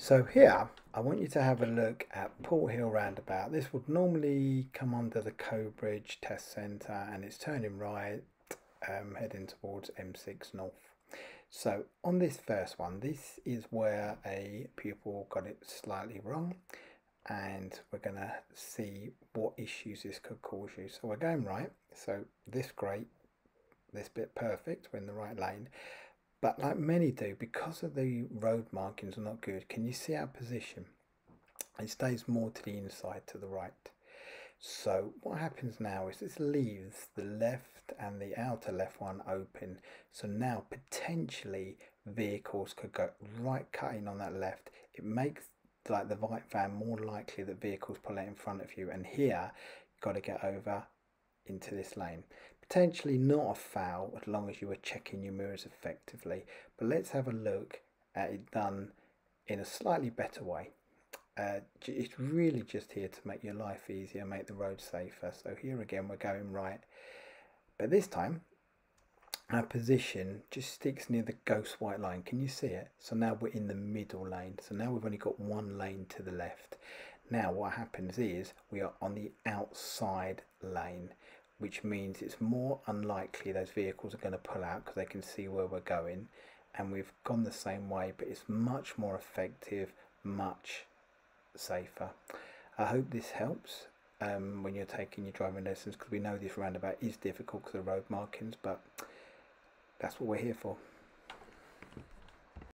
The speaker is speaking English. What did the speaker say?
So here, I want you to have a look at Port Hill Roundabout. This would normally come under the Cobridge Test Centre and it's turning right, um, heading towards M6 North. So on this first one, this is where a pupil got it slightly wrong and we're going to see what issues this could cause you. So we're going right, so this great, this bit perfect, we're in the right lane. But like many do, because of the road markings are not good, can you see our position? It stays more to the inside to the right. So what happens now is this leaves the left and the outer left one open. So now potentially vehicles could go right cutting on that left. It makes like the right van more likely that vehicles pull out in front of you. And here you've got to get over into this lane. Potentially not a foul as long as you were checking your mirrors effectively. But let's have a look at it done in a slightly better way. Uh, it's really just here to make your life easier, make the road safer. So here again, we're going right. But this time, our position just sticks near the ghost white line. Can you see it? So now we're in the middle lane. So now we've only got one lane to the left. Now what happens is we are on the outside lane, which means it's more unlikely those vehicles are going to pull out because they can see where we're going. And we've gone the same way, but it's much more effective, much safer. I hope this helps um, when you're taking your driving lessons because we know this roundabout is difficult because of the road markings, but that's what we're here for.